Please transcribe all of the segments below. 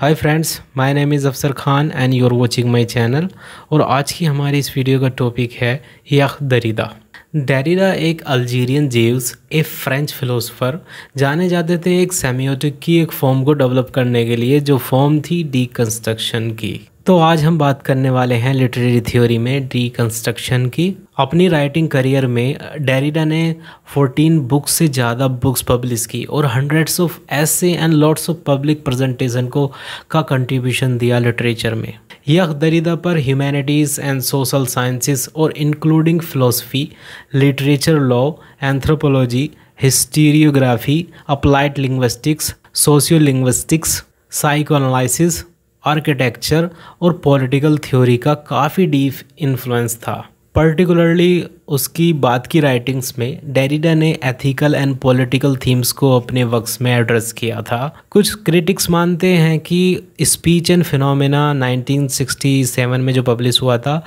Hi friends my name is Afsar Khan and you are watching my channel और आज की हमारी इस वीडियो का टॉपिक है यख दरीदा डेरिडा एक Algerian Jews a French philosopher जाने जाते थे एक सेमियोटिक की एक फॉर्म को डेवलप करने के लिए, जो फॉर्म थी डीकंस्ट्रक्शन की। तो आज हम बात करने वाले हैं लिटरेरी थ्योरी में डीकंस्ट्रक्शन की। अपनी राइटिंग करियर में डेरिडा ने 14 बुक्स से ज़्यादा बुक्स पब्लिश की और हंड्रेड्स ऑफ़ ऐसे and lots of public presentation को, का कंट्रीब्यूशन दिया लिटरेचर में। यह दरीदा पर ह्यूमैनिटीज़ एंड सोशल साइंसेस और including philosophy literature law anthropology historiography applied linguistics socio linguistics psychoanalysis architecture और पॉलिटिकल थ्योरी का काफ़ी डीप इन्फ्लुएंस था। पर्टिकुलरली उसकी बात की राइटिंग्स में डेरिडा ने एथिकल एंड पॉलिटिकल थीम्स को अपने वक्स में एड्रेस किया था। कुछ क्रिटिक्स मानते हैं कि स्पीच एंड फिनोमेना 1967 में जो पब्लिश हुआ था,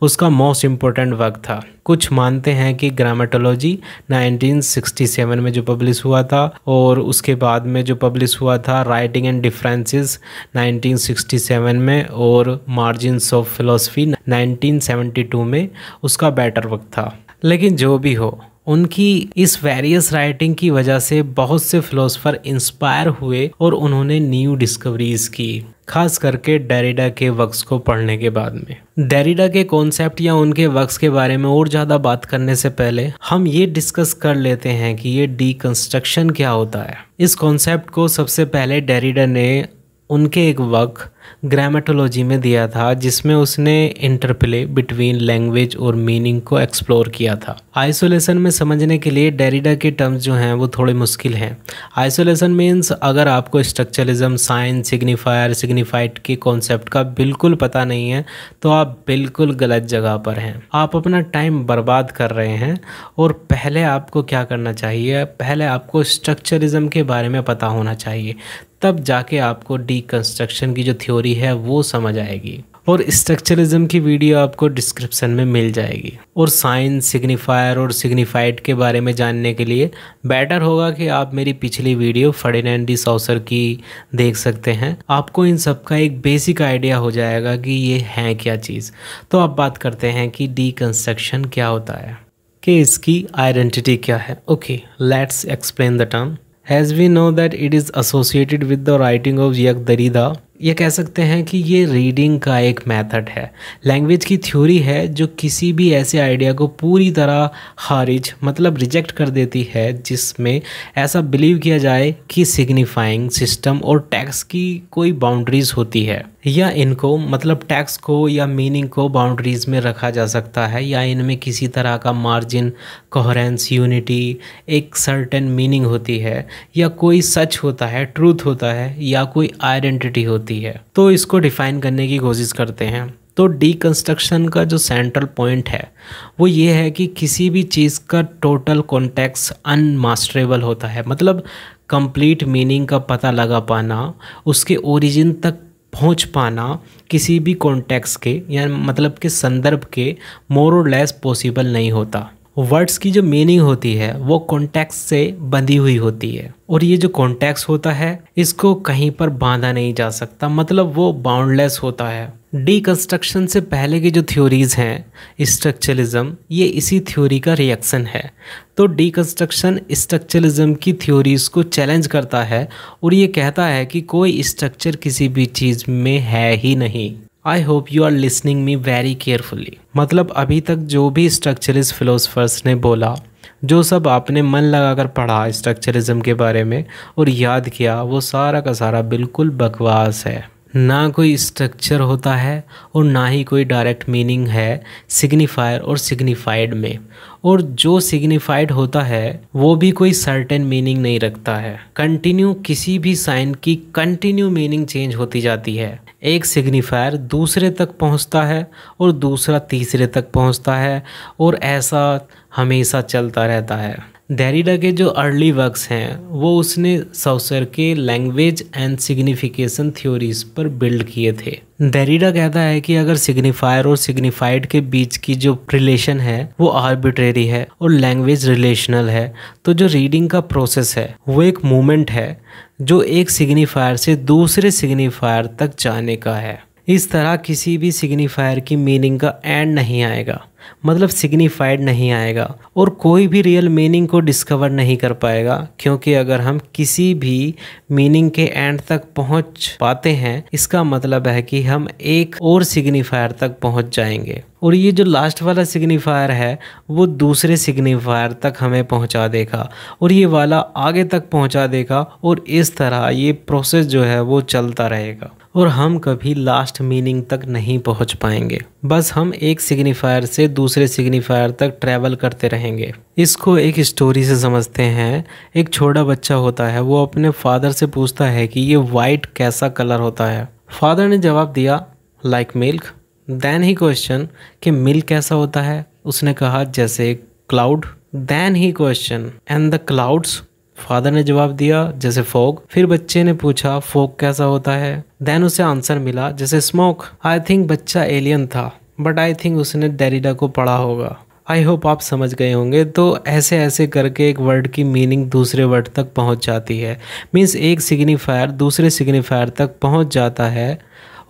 उसका मोस्ट इम्पोर्टेंट वर्क था। कुछ मानते हैं कि ग्रामेटोलॉजी 1967 में जो पब्लिश हुआ था और उसके बाद में जो पब्लिश हुआ था राइटिंग एंड डिफरेंसेस 1967 में और मार्जिनस ऑफ़ फिलोसफी 1972 में, उसका बेटर वक्त था। लेकिन जो भी हो, उनकी इस वेरियस राइटिंग की वजह से बहुत से फिलोसफर इंस्पायर हुए और उन्होंने न्यू डिस्कवरीज की, खास करके डेरिडा के वक्स को पढ़ने के बाद में। डेरिडा के कॉन्सेप्ट या उनके वक्स के बारे में और ज़्यादा बात करने से पहले, हम ये डिस्कस कर लेते हैं कि ये डीकंस्ट्रक्शन क्या होता है। इस कॉन्सेप्ट को सबसे पहले डेरिडा ने, उनके एक वक्त ग्रामेटोलॉजी में दिया था, जिसमें उसने इंटरप्ले बिटवीन लैंग्वेज और मीनिंग को एक्सप्लोर किया था। आइसोलेशन में समझने के लिए डेरिडा के टर्म्स जो हैं, वो थोड़े मुश्किल हैं। आइसोलेशन मीन्स अगर आपको स्ट्रक्चरलिज्म साइन सिग्निफायर सिग्निफाइड के कॉन्सेप्ट का बिल्कुल पता नहीं है तो आप बिल्कुल गलत जगह पर हैं। आप अपना टाइम बर्बाद कर रहे हैं और पहले आपको क्या करना चाहिए? पहले आपको स्ट्रक्चरिज्म के बारे में पता होना चाहिए। तब जाके आपको डीकंस्ट्रक्शन की जो थ्योरी है वो समझ आएगी। और स्ट्रक्चरलिज्म की वीडियो आपको डिस्क्रिप्शन में मिल जाएगी। और साइन सिग्निफायर और सिग्निफाइड के बारे में जानने के लिए बेटर होगा कि आप मेरी पिछली वीडियो फर्डिनेंड डी सॉसर की देख सकते हैं। आपको इन सब का एक बेसिक आइडिया हो जाएगा कि ये है क्या चीज़। तो अब बात करते हैं कि डीकंस्ट्रक्शन क्या होता है। कि इसकी आइडेंटिटी क्या है। Okay let's explain the term As we know that it is associated with the writing of Yak Darida, ये कह सकते हैं कि ये रीडिंग का एक मेथड है। लैंग्वेज की थ्योरी है जो किसी भी ऐसे आइडिया को पूरी तरह खारिज मतलब रिजेक्ट कर देती है, जिसमें ऐसा बिलीव किया जाए कि सिग्निफाइंग सिस्टम और टैक्स की कोई बाउंड्रीज होती है। या इनको मतलब टैक्स को या मीनिंग को बाउंड्रीज में रखा जा सकता है, या इनमें किसी तरह का मार्जिन कोहरेंस यूनिटी एक सर्टेन मीनिंग होती है, या कोई सच होता है ट्रूथ होता है, या कोई आइडेंटिटी होती है। तो इसको डिफाइन करने की कोशिश करते हैं। तो डीकंस्ट्रक्शन का जो सेंट्रल पॉइंट है, वो ये है कि किसी भी चीज़ का टोटल कॉन्टेक्स अनमास्टरेबल होता है। मतलब कंप्लीट मीनिंग का पता लगा पाना, उसके ओरिजिन तक पहुँच पाना किसी भी कॉन्टेक्स के या मतलब के संदर्भ के मोर और लेस पॉसिबल नहीं होता। वर्ड्स की जो मीनिंग होती है, वो कॉन्टेक्स से बंधी हुई होती है। और ये जो कॉन्टेक्स होता है, इसको कहीं पर बांधा नहीं जा सकता। मतलब वो बाउंडलेस होता है। डीकंस्ट्रक्शन से पहले की जो थ्योरीज हैं स्ट्रक्चरलिज्म ये इसी थ्योरी का रिएक्शन है। तो डीकंस्ट्रक्शन स्ट्रक्चरलिज्म की थ्योरीज को चैलेंज करता है और ये कहता है कि कोई स्ट्रक्चर किसी भी चीज़ में है ही नहीं। I hope you are listening me very carefully मतलब अभी तक जो भी स्ट्रक्चरिस्ट फिलोसफर्स ने बोला, जो सब आपने मन लगाकर पढ़ा स्ट्रक्चरिज्म के बारे में और याद किया, वो सारा का सारा बिल्कुल बकवास है। ना कोई स्ट्रक्चर होता है और ना ही कोई डायरेक्ट मीनिंग है सिग्निफायर और सिग्निफाइड में। और जो सिग्निफाइड होता है, वो भी कोई सर्टेन मीनिंग नहीं रखता है। कंटिन्यू किसी भी साइन की कंटिन्यू मीनिंग चेंज होती जाती है। एक सिग्निफायर दूसरे तक पहुँचता है और दूसरा तीसरे तक पहुँचता है और ऐसा हमेशा चलता रहता है। डेरिडा के जो अर्ली वर्क्स हैं, वो उसने सौसर के लैंग्वेज एंड सिग्निफिकेशन थ्योरीज पर बिल्ड किए थे। डेरिडा कहता है कि अगर सिग्निफायर और सिग्निफाइड के बीच की जो रिलेशन है, वो आर्बिट्रेरी है और लैंग्वेज रिलेशनल है तो जो रीडिंग का प्रोसेस है, वो एक मूवमेंट है, जो एक सिग्निफायर से दूसरे सिग्निफायर तक जाने का है। इस तरह किसी भी सिग्निफायर की मीनिंग का एंड नहीं आएगा। मतलब सिग्निफाइड नहीं आएगा और कोई भी रियल मीनिंग को डिस्कवर नहीं कर पाएगा, क्योंकि अगर हम किसी भी मीनिंग के एंड तक पहुँच पाते हैं, इसका मतलब है कि हम एक और सिग्निफायर तक पहुँच जाएँगे। और ये जो लास्ट वाला सिग्निफायर है, वो दूसरे सिग्निफायर तक हमें पहुँचा देगा और ये वाला आगे तक पहुँचा देगा और इस तरह ये प्रोसेस जो है, वो चलता रहेगा और हम कभी लास्ट मीनिंग तक नहीं पहुँच पाएँगे। बस हम एक सिग्निफायर से दूसरे सिग्निफायर तक ट्रैवल करते रहेंगे। इसको एक स्टोरी से समझते हैं। एक छोटा बच्चा होता है, वो अपने फादर से पूछता है कि ये वाइट कैसा कलर होता है। फादर ने जवाब दिया like like milk then he question कि मिल कैसा होता है? उसने कहा, जैसे cloud then he question and the clouds father ने जवाब दिया, जैसे फोक फिर बच्चे ने पूछा फोक कैसा होता है? देन उसे आंसर मिला, जैसे स्मोक आई थिंक बच्चा एलियन था बट आई थिंक उसने डेरिडा को पढ़ा होगा। आई होप आप समझ गए होंगे तो ऐसे ऐसे करके एक वर्ड की मीनिंग दूसरे वर्ड तक पहुँच जाती है। मीन्स एक सिग्निफायर दूसरे सिग्निफायर तक पहुँच जाता है।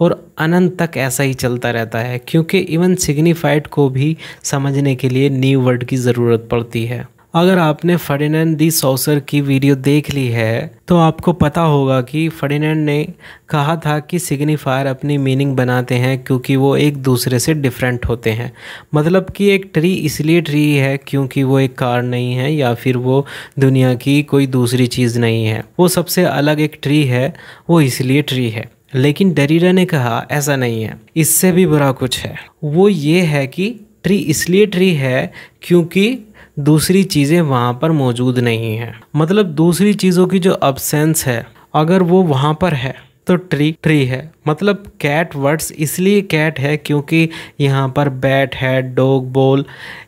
और अनंत तक ऐसा ही चलता रहता है, क्योंकि इवन सिग्निफाइड को भी समझने के लिए न्यू वर्ड की ज़रूरत पड़ती है। अगर आपने फर्डिनेंड दी सौसर की वीडियो देख ली है तो आपको पता होगा कि फर्डिनेंड ने कहा था कि सिग्निफायर अपनी मीनिंग बनाते हैं, क्योंकि वो एक दूसरे से डिफरेंट होते हैं। मतलब कि एक ट्री इसलिए ट्री है क्योंकि वो एक कार नहीं है, या फिर वो दुनिया की कोई दूसरी चीज़ नहीं है। वो सबसे अलग एक ट्री है, वो इसलिए ट्री है। लेकिन डरीरा ने कहा, ऐसा नहीं है, इससे भी बुरा कुछ है। वो ये है कि ट्री इसलिए ट्री है क्योंकि दूसरी चीज़ें वहाँ पर मौजूद नहीं हैं। मतलब दूसरी चीज़ों की जो अबसेंस है, अगर वो वहाँ पर है तो ट्री ट्री है। मतलब कैट वर्ड्स इसलिए कैट है क्योंकि यहाँ पर बैट है डॉग बॉल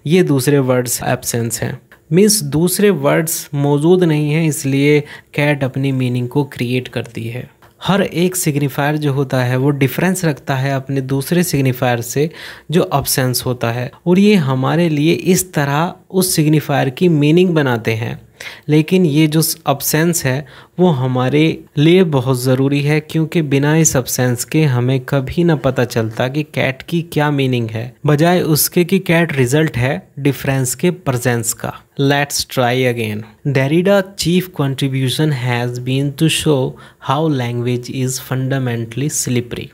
ये दूसरे वर्ड्स एबसेंस हैं। मीन्स दूसरे वर्ड्स मौजूद नहीं हैं, इसलिए कैट अपनी मीनिंग को क्रिएट करती है। हर एक सिग्निफायर जो होता है, वो डिफरेंस रखता है अपने दूसरे सिग्निफायर से जो अपसेंस होता है। और ये हमारे लिए इस तरह उस सिग्निफायर की मीनिंग बनाते हैं। लेकिन ये जो अबसेंस है, वो हमारे लिए बहुत ज़रूरी है, क्योंकि बिना इस अबसेंस के हमें कभी ना पता चलता कि कैट की क्या मीनिंग है। बजाय उसके कि कैट रिज़ल्ट है डिफरेंस के प्रजेंस का। Let's try again Derrida chief contribution has been to show how language is fundamentally slippery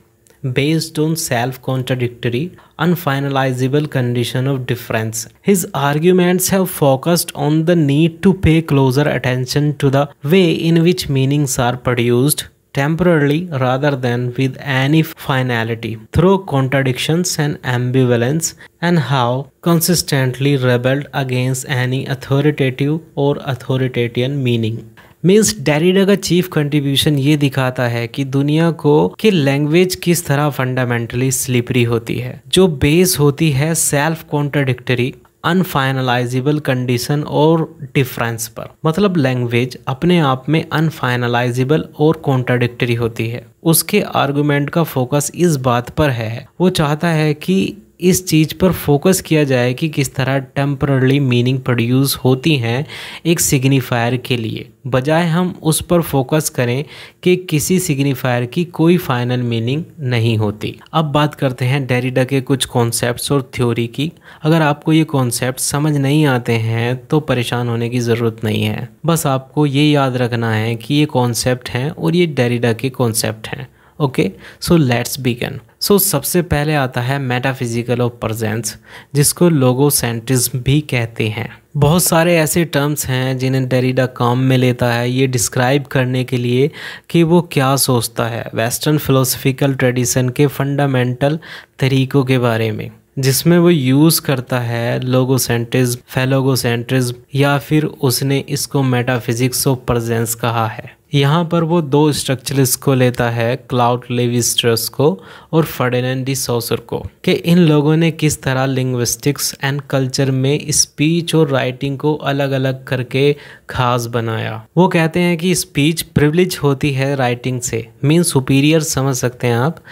based on self-contradictory, unfinalizable condition of difference. His arguments have focused on the need to pay closer attention to the way in which meanings are produced temporarily rather than with any finality through contradictions and ambivalence and how consistently rebelled against any authoritative or authoritarian meaning means Derrida का chief contribution ये दिखाता है कि दुनिया को कि language किस तरह फंडामेंटली स्लिपरी होती है। जो बेस होती है सेल्फ कॉन्ट्राडिक्टरी अनफाइनलाइजेबल कंडीशन और डिफरेंस पर। मतलब लैंग्वेज अपने आप में अनफाइनलाइजेबल और कॉन्ट्राडिक्टरी होती है। उसके आर्गुमेंट का फोकस इस बात पर है। वो चाहता है कि इस चीज़ पर फोकस किया जाए कि किस तरह टेम्परली मीनिंग प्रोड्यूस होती हैं एक सिग्निफायर के लिए। बजाय हम उस पर फोकस करें कि किसी सिग्निफायर की कोई फाइनल मीनिंग नहीं होती। अब बात करते हैं डेरिडा के कुछ कॉन्सेप्ट्स और थ्योरी की। अगर आपको ये कॉन्सेप्ट समझ नहीं आते हैं तो परेशान होने की ज़रूरत नहीं है। बस आपको ये याद रखना है कि ये कॉन्सेप्ट हैं और ये डेरिडा के कॉन्सेप्ट हैं। Okay? So let's begin so so, सबसे पहले आता है मेटाफिजिकल ऑफ़ प्रजेंस जिसको लोगो सेंट्रिज्म भी कहते हैं। बहुत सारे ऐसे टर्म्स हैं जिन्हें डेरिडा काम में लेता है। ये डिस्क्राइब करने के लिए कि वो क्या सोचता है। वेस्टर्न फिलोसफिकल ट्रेडिशन के फंडामेंटल तरीक़ों के बारे में जिसमें वो यूज़ करता है लोगोसेंट्रिज्म फेलोगोसेंट्रिज्म या फिर उसने इसको मेटाफिजिक्स ऑफ़ प्रजेंस कहा है। यहाँ पर वो दो स्ट्रक्चरलिस्ट को लेता है क्लाउड लेविस्ट्रस को और फर्डिनेंड सोसर को, कि इन लोगों ने किस तरह लिंग्विस्टिक्स एंड कल्चर में स्पीच और राइटिंग को अलग अलग करके खास बनाया। वो कहते हैं कि स्पीच प्रिविलेज होती है राइटिंग से मीन सुपीरियर समझ सकते हैं आप,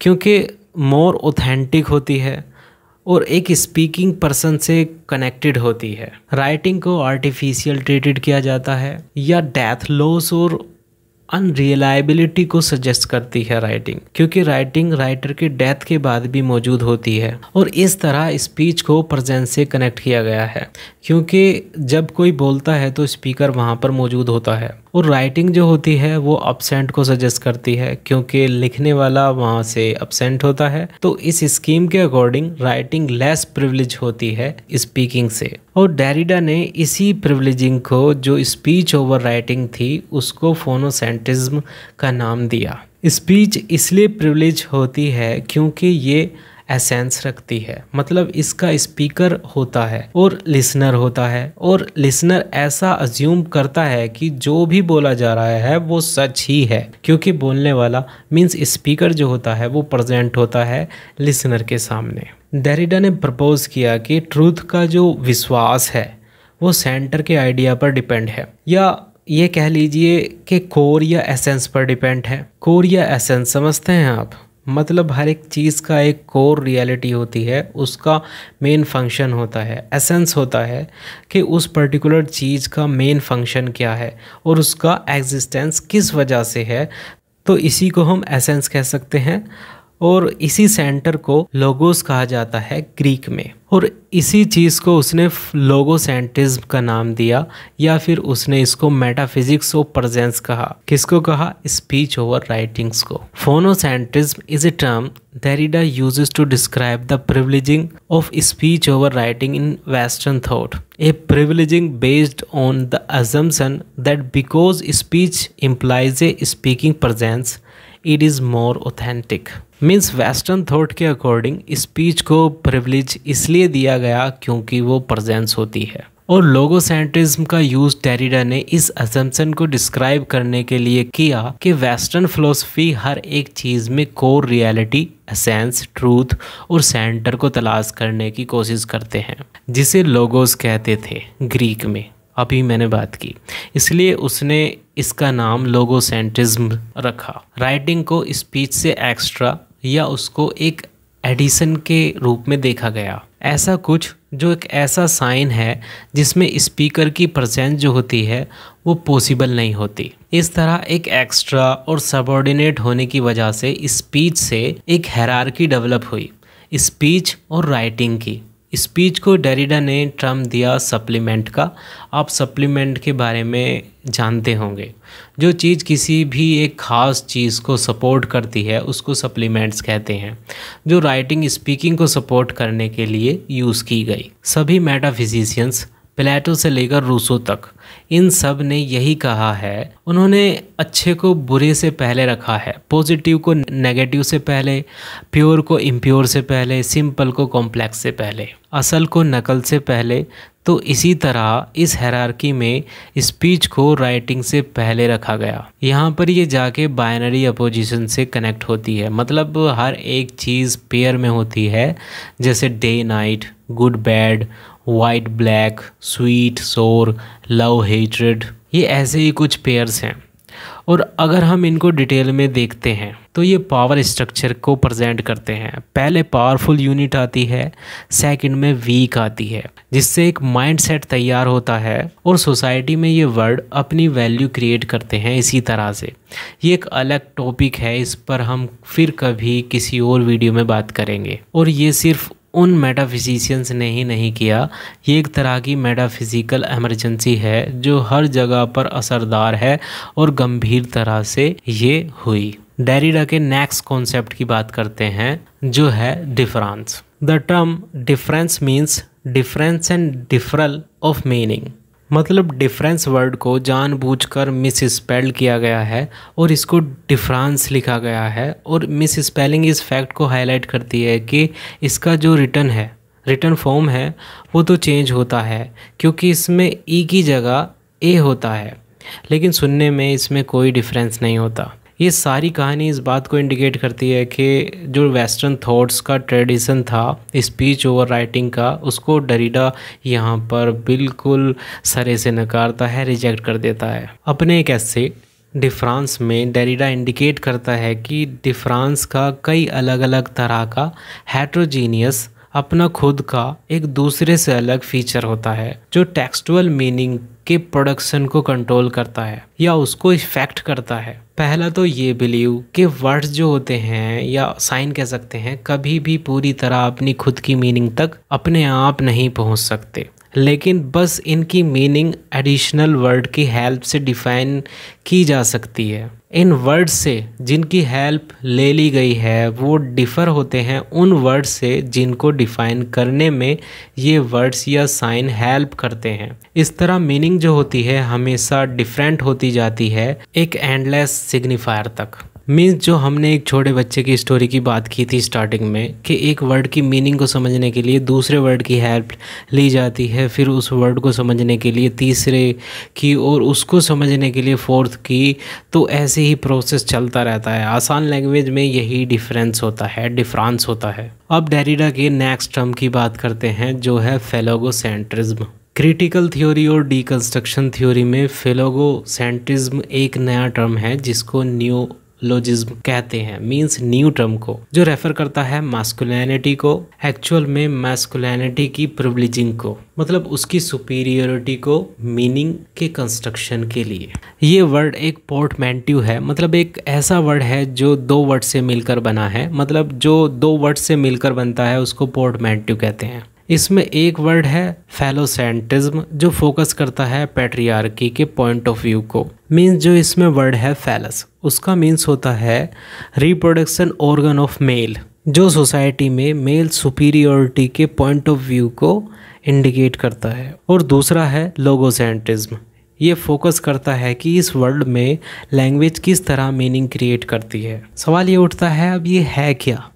क्योंकि मोर ऑथेंटिक होती है। और एक स्पीकिंग पर्सन से कनेक्टेड होती है। राइटिंग को आर्टिफिशियल ट्रीटेड किया जाता है या डेथ लॉस और अनरियलाइबिलिटी को सजेस्ट करती है राइटिंग क्योंकि राइटिंग राइटर के डेथ के बाद भी मौजूद होती है और इस तरह स्पीच को प्रजेंस से कनेक्ट किया गया है, क्योंकि जब कोई बोलता है तो स्पीकर वहाँ पर मौजूद होता है। और राइटिंग जो होती है, वो अपसेंट को सजेस्ट करती है, क्योंकि लिखने वाला वहाँ से अपसेंट होता है। तो इस स्कीम के अकॉर्डिंग राइटिंग लेस प्रिविलेज होती है स्पीकिंग से। और डेरिडा ने इसी प्रिविलेजिंग को, जो स्पीच ओवर राइटिंग थी, उसको फोनोसेंटिज्म का नाम दिया। स्पीच इसलिए प्रिविलेज होती है, क्योंकि ये एसेंस रखती है। मतलब इसका स्पीकर होता है और लिसनर होता है और लिसनर ऐसा अज्यूम करता है कि जो भी बोला जा रहा है, वो सच ही है। क्योंकि बोलने वाला मीन्स स्पीकर जो होता है, वो प्रेजेंट होता है लिसनर के सामने। डेरिडा ने प्रपोज किया कि ट्रूथ का जो विश्वास है, वो सेंटर के आइडिया पर डिपेंड है। या ये कह लीजिए कि कोर या एसेंस पर डिपेंड है। कोर या एसेंस समझते हैं आप? मतलब हर एक चीज़ का एक कोर रियलिटी होती है, उसका मेन फ़ंक्शन होता है एसेंस होता है कि उस पर्टिकुलर चीज़ का मेन फ़ंक्शन क्या है और उसका एग्जिस्टेंस किस वजह से है। तो इसी को हम एसेंस कह सकते हैं। और इसी सेंटर को लोगोस कहा जाता है ग्रीक में। और इसी चीज़ को उसने लोगोसेंटिज्म का नाम दिया या फिर उसने इसको मेटाफिजिक्स ऑफ़ प्रेजेंस कहा। किसको कहा? स्पीच ओवर राइटिंग्स को। Phonocentrism is a term Derrida uses to describe the privileging of speech over writing in western thought a privileging based on the assumption that because speech implies a speaking presence it is more authentic means western thought के according speech को privilege इसलिए दिया गया क्योंकि वो presence होती है। और लोगोसेंट्रिज्म का यूज़ टेरिडा ने इस असम्पशन को डिस्क्राइब करने के लिए किया कि वेस्टर्न फिलोसफी हर एक चीज़ में कोर रियलिटी एसेंस ट्रूथ और सेंटर को तलाश करने की कोशिश करते हैं, जिसे लोगोस कहते थे ग्रीक में। अभी मैंने बात की। इसलिए उसने इसका नाम लोगोसेंटिज्म रखा। राइटिंग को स्पीच से एक्स्ट्रा या उसको एक एडिशन के रूप में देखा गया। ऐसा कुछ जो एक ऐसा साइन है जिसमें स्पीकर की प्रजेंस जो होती है, वो पॉसिबल नहीं होती। इस तरह एक एक्स्ट्रा और सबॉर्डिनेट होने की वजह से स्पीच से एक हैरारकी डेवलप हुई स्पीच और राइटिंग की। स्पीच को डेरिडा ने टर्म दिया सप्लीमेंट का। आप सप्लीमेंट के बारे में जानते होंगे। जो चीज़ किसी भी एक ख़ास चीज़ को सपोर्ट करती है, उसको सप्लीमेंट्स कहते हैं, जो राइटिंग, स्पीकिंग को सपोर्ट करने के लिए यूज़ की गई। सभी मेटाफिजिशियंस प्लेटो से लेकर रूसो तक, इन सबने यही कहा है, उन्होंने अच्छे को बुरे से पहले रखा है, पॉजिटिव को नेगेटिव से पहले, प्योर को इम्प्योर से पहले, सिंपल को कॉम्प्लेक्स से पहले, असल को नकल से पहले तो इसी तरह इस हैरारकी में स्पीच को राइटिंग से पहले रखा गया। यहाँ पर ये जाके बाइनरी अपोजिशन से कनेक्ट होती है। मतलब हर एक चीज़ पेयर में होती है। जैसे day night good bad white black sweet sour love hatred ये ऐसे ही कुछ पेयर्स हैं। और अगर हम इनको डिटेल में देखते हैं तो ये पावर स्ट्रक्चर को प्रेजेंट करते हैं। पहले पावरफुल यूनिट आती है सेकंड में वीक आती है, जिससे एक माइंड सेट तैयार होता है और सोसाइटी में ये वर्ड अपनी वैल्यू क्रिएट करते हैं इसी तरह से। ये एक अलग टॉपिक है, इस पर हम फिर कभी किसी और वीडियो में बात करेंगे। और ये सिर्फ़ उन मेटाफिजिशियंस ने ही नहीं किया। ये एक तरह की मेटाफिजिकल एमरजेंसी है, जो हर जगह पर असरदार है और गंभीर तरह से ये हुई। डेरिडा के नेक्स्ट कॉन्सेप्ट की बात करते हैं, जो है difference the term difference means difference and deferral of meaning मतलब डिफरेंस वर्ड को जानबूझकर मिस स्पेल किया गया है और इसको डिफरेंस लिखा गया है और मिस स्पेलिंग इस फैक्ट को हाईलाइट करती है कि इसका जो रिटर्न है रिटर्न फॉर्म है, वो तो चेंज होता है क्योंकि इसमें ई की जगह ए होता है, लेकिन सुनने में इसमें कोई डिफरेंस नहीं होता। ये सारी कहानी इस बात को इंडिकेट करती है कि जो वेस्टर्न थॉट्स का ट्रेडिशन था स्पीच ओवर राइटिंग का, उसको डरीडा यहाँ पर बिल्कुल सरे से नकारता है रिजेक्ट कर देता है। अपने एक ऐसे डिफ्रांस में डेरिडा इंडिकेट करता है कि डिफ्रांस का कई अलग अलग तरह का हेट्रोजीनियस अपना खुद का एक दूसरे से अलग फीचर होता है, जो टेक्सटुअल मीनिंग के प्रोडक्शन को कंट्रोल करता है या उसको इफ़ेक्ट करता है। पहला तो ये बिलीव कि वर्ड्स जो होते हैं या साइन कह सकते हैं, कभी भी पूरी तरह अपनी खुद की मीनिंग तक अपने आप नहीं पहुँच सकते। लेकिन बस इनकी मीनिंग एडिशनल वर्ड की हेल्प से डिफाइन की जा सकती है। इन वर्ड्स से जिनकी हेल्प ले ली गई है, वो डिफ़र होते हैं उन वर्ड्स से जिनको डिफ़ाइन करने में ये वर्ड्स या साइन हेल्प करते हैं। इस तरह मीनिंग जो होती है, हमेशा डिफरेंट होती जाती है, एक एंडलेस सिग्निफायर तक। मीन्स जो हमने एक छोटे बच्चे की स्टोरी की बात की थी स्टार्टिंग में, कि एक वर्ड की मीनिंग को समझने के लिए दूसरे वर्ड की हेल्प ली जाती है, फिर उस वर्ड को समझने के लिए तीसरे की और उसको समझने के लिए फोर्थ की तो ऐसे ही प्रोसेस चलता रहता है। आसान लैंग्वेज में यही डिफरेंस होता है डिफरेंस होता है। अब डेरिडा के नेक्स्ट टर्म की बात करते हैं, जो है फेलोगोसेंट्रिज्म क्रिटिकल थ्योरी और डीकंस्ट्रक्शन थ्योरी में फेलोगोसेंट्रिज्म एक नया टर्म है, जिसको न्यू लोजिज्म कहते हैं मींस न्यू टर्म को, जो रेफर करता है मास्कुलैनिटी को एक्चुअल में मास्कुलैनिटी की प्रिवलिजिंग को मतलब उसकी सुपीरियोरिटी को मीनिंग के कंस्ट्रक्शन के लिए। ये वर्ड एक पोर्टमेंटिव है मतलब एक ऐसा वर्ड है जो दो वर्ड से मिलकर बना है मतलब जो दो वर्ड से मिलकर बनता है, उसको पोर्टमेंटिव कहते हैं। इसमें एक वर्ड है फेलोसेंटिज्म जो फोकस करता है पेट्रियार्की के पॉइंट ऑफ़ व्यू को। मीन्स जो इसमें वर्ड है फैलस उसका मीन्स होता है रिप्रोडक्शन ऑर्गन ऑफ़ मेल जो सोसाइटी में मेल सुपीरियोरिटी के पॉइंट ऑफ़ व्यू को इंडिकेट करता है। और दूसरा है लोगोसेंटिज्म ये फोकस करता है कि इस वर्ल्ड में लैंग्वेज किस तरह मीनिंग क्रिएट करती है। सवाल ये उठता है, अब ये है क्या?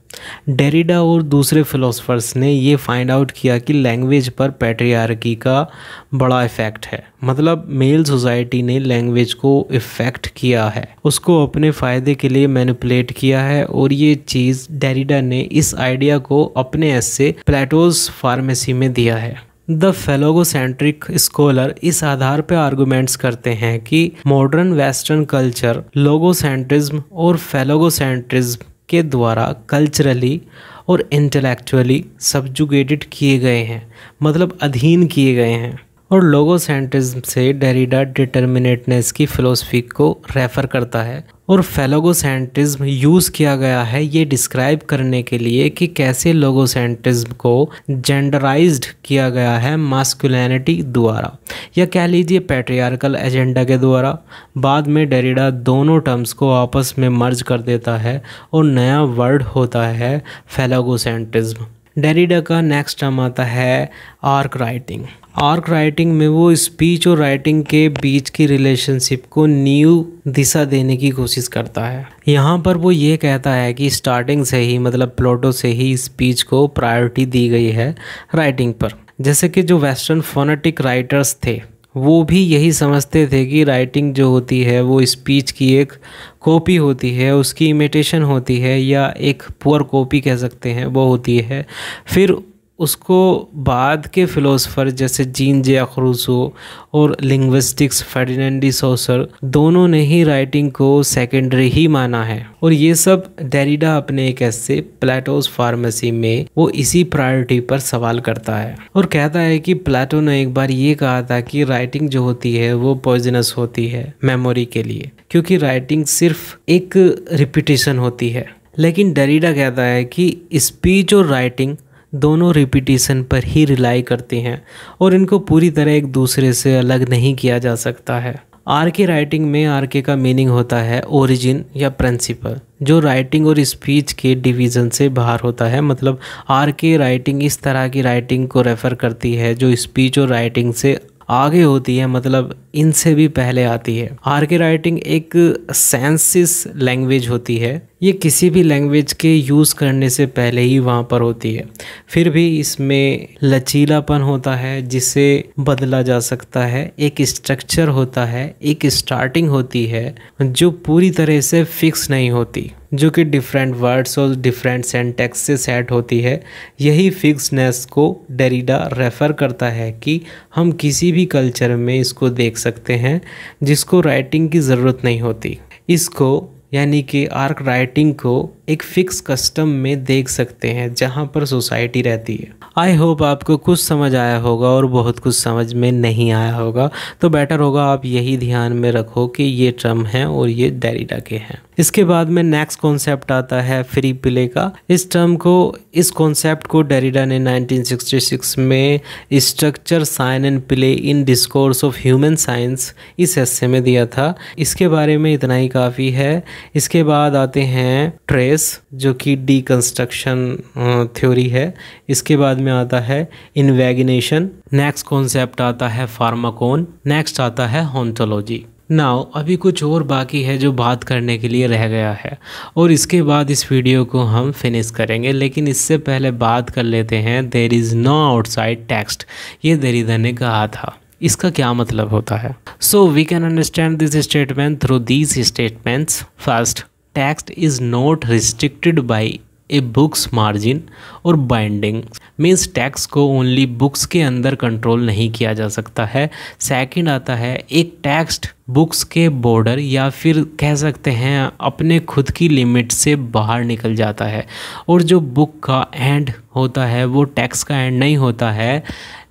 डेरिडा और दूसरे फिलोसफर्स ने ये फाइंड आउट किया कि लैंग्वेज पर पैट्रियार्की का बड़ा इफ़ेक्ट है। मतलब मेल सोसाइटी ने लैंग्वेज को इफ़ेक्ट किया है। उसको अपने फ़ायदे के लिए मैनिपुलेट किया है और ये चीज़ डेरिडा ने इस आइडिया को अपने ऐसे प्लेटोज फार्मेसी में दिया है। द फेलोगोसेंट्रिक स्कॉलर इस आधार पर आर्गूमेंट्स करते हैं कि मॉडर्न वेस्टर्न कल्चर लोगोसेंट्रिज्म और फेलोगोसेंट्रिज्म के द्वारा कल्चरली और इंटेलेक्चुअली सब्जुगेटेड किए गए हैं मतलब अधीन किए गए हैं। और लोगोसेंटिज्म से डेरिडा डिटर्मिनेटनेस की फ़िलोसफी को रेफ़र करता है और फेलोगोसेंटिज्म यूज़ किया गया है ये डिस्क्राइब करने के लिए कि कैसे लोगोसेंटिज्म को जेंडराइज्ड किया गया है मास्कुलैनिटी द्वारा। या कह लीजिए पेट्रियार्कल एजेंडा के द्वारा। बाद में डेरिडा दोनों टर्म्स को आपस में मर्ज कर देता है और नया वर्ड होता है फेलोगोसेंटिज्म डेरिडा का नेक्स्ट टर्म आता है आर्क राइटिंग आर्क राइटिंग में वो स्पीच और राइटिंग के बीच की रिलेशनशिप को न्यू दिशा देने की कोशिश करता है। यहाँ पर वो ये कहता है कि स्टार्टिंग से ही मतलब प्लोटो से ही स्पीच को प्रायोरिटी दी गई है राइटिंग पर। जैसे कि जो वेस्टर्न फोनेटिक राइटर्स थे वो भी यही समझते थे कि राइटिंग जो होती है, वो स्पीच की एक कॉपी होती है, उसकी इमिटेशन होती है, या एक पुअर कॉपी कह सकते हैं, वो होती है। फिर उसको बाद के फ़िलोसफ़र जैसे जीन जे अखरूसो और लिंग्विस्टिक्स फर्डिनेंडी सोसर दोनों ने ही राइटिंग को सेकेंडरी ही माना है। और ये सब डेरिडा अपने एक ऐसे प्लेटोस फार्मेसी में वो इसी प्रायोरिटी पर सवाल करता है। और कहता है कि प्लेटो ने एक बार ये कहा था कि राइटिंग जो होती है वो पॉइजनस होती है मेमोरी के लिए, क्योंकि राइटिंग सिर्फ़ एक रिपीटेशन होती है। लेकिन डेरिडा कहता है कि स्पीच और राइटिंग दोनों रिपीटिशन पर ही रिलाई करती हैं और इनको पूरी तरह एक दूसरे से अलग नहीं किया जा सकता है। आर के राइटिंग में आर के का मीनिंग होता है ओरिजिन या प्रिंसिपल जो राइटिंग और स्पीच के डिवीज़न से बाहर होता है। मतलब आर के राइटिंग इस तरह की राइटिंग को रेफ़र करती है, जो स्पीच और राइटिंग से आगे होती है। मतलब इनसे भी पहले आती है। आर के राइटिंग एक सेंसिस लैंग्वेज होती है। ये किसी भी लैंग्वेज के यूज़ करने से पहले ही वहाँ पर होती है। फिर भी इसमें लचीलापन होता है, जिसे बदला जा सकता है। एक स्ट्रक्चर होता है, एक स्टार्टिंग होती है, जो पूरी तरह से फिक्स नहीं होती, जो कि डिफरेंट वर्ड्स और डिफरेंट सेंटेक्स से सेट होती है। यही फिक्सनेस को डेरिडा रेफ़र करता है कि हम किसी भी कल्चर में इसको देख सकते हैं जिसको राइटिंग की ज़रूरत नहीं होती। इसको यानी कि आर्क राइटिंग को एक फिक्स कस्टम में देख सकते हैं, जहाँ पर सोसाइटी रहती है। आई होप आपको कुछ समझ आया होगा और बहुत कुछ समझ में नहीं आया होगा। तो बेटर होगा आप यही ध्यान में रखो कि ये टर्म हैं और ये डेरिडा के हैं। इसके बाद में नेक्स्ट कॉन्सेप्ट आता है फ्री प्ले का। इस टर्म को, इस कॉन्सेप्ट को डेरिडा ने 1966 में structure sign and play in discourse of human science इस हिस्से में दिया था। इसके बारे में इतना ही काफ़ी है। इसके बाद आते हैं ट्रेस जो कि डीकंस्ट्रक्शन थ्योरी है। इसके बाद में आता है इन्वेगिनेशन नेक्स्ट कॉन्सेप्ट आता है फार्माकोन नेक्स्ट आता है होंटोलॉजी नाउ अभी कुछ और बाकी है जो बात करने के लिए रह गया है। और इसके बाद इस वीडियो को हम फिनिश करेंगे। लेकिन इससे पहले बात कर लेते हैं there is no outside text ये दरीदा ने कहा था। इसका क्या मतलब होता है? So we can understand this statement through these statements first text is not restricted by a books margin और बाइंडिंग मीन्स टैक्स को ओनली बुक्स के अंदर कंट्रोल नहीं किया जा सकता है। सेकंड आता है, एक टेक्स्ट बुक्स के बॉर्डर या फिर कह सकते हैं अपने खुद की लिमिट से बाहर निकल जाता है। और जो बुक का एंड होता है, वो टैक्स का एंड नहीं होता है,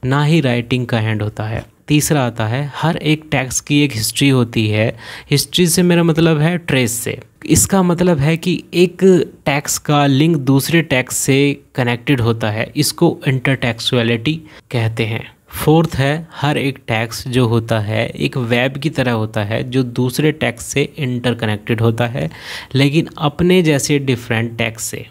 ना ही राइटिंग का एंड होता है। तीसरा आता है, हर एक टैक्स की एक हिस्ट्री होती है। हिस्ट्री से मेरा मतलब है ट्रेस से। इसका मतलब है कि एक टैक्स का लिंक दूसरे टैक्स से कनेक्टेड होता है, इसको इंटरटेक्सुअलिटी कहते हैं। फोर्थ है, हर एक टैक्स जो होता है, एक वेब की तरह होता है, जो दूसरे टैक्स से इंटरकनेक्टेड होता है, लेकिन अपने जैसे डिफरेंट टैक्स से।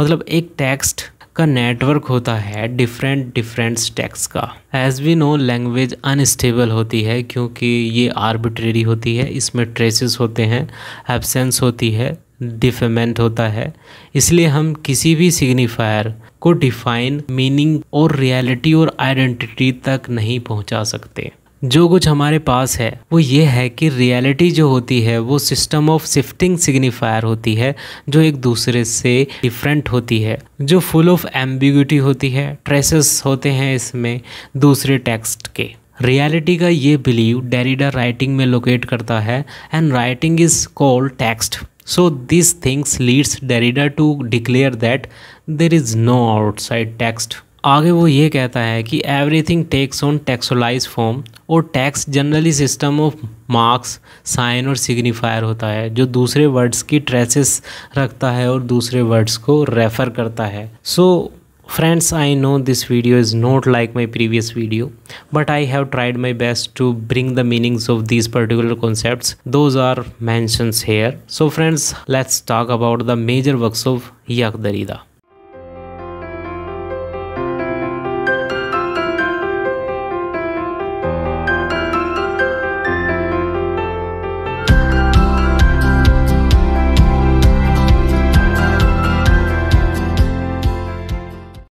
मतलब एक टेक्स्ट का नेटवर्क होता है डिफरेंट डिफरेंट स्टैक्स का। As we know language unstable होती है क्योंकि ये आर्बिट्रेरी होती है, इसमें ट्रेसेस होते हैं एब्सेंस होती है डिफेमेंट होता है। इसलिए हम किसी भी सिग्निफायर को डिफाइन मीनिंग और रियलिटी और आइडेंटिटी तक नहीं पहुँचा सकते। जो कुछ हमारे पास है, वो ये है कि रियलिटी जो होती है, वो सिस्टम ऑफ़ शिफ्टिंग सिग्निफायर होती है, जो एक दूसरे से डिफरेंट होती है, जो फुल ऑफ़ एम्बिग्यूटी होती है ट्रेसेस होते हैं इसमें दूसरे टेक्स्ट के। रियलिटी का ये बिलीव डेरिडा राइटिंग में लोकेट करता है and writing is called text so this things leads Derrida to declare that there is no outside text आगे वो ये कहता है कि everything text on textualize form और text generally system of marks sign और सिग्निफायर होता है, जो दूसरे वर्ड्स की ट्रेसेस रखता है और दूसरे वर्ड्स को रेफ़र करता है। So friends I know this video is not like my previous video but I have tried my best to bring the meanings of these particular concept those are mentions here so friends let's talk about the major works of यक Derrida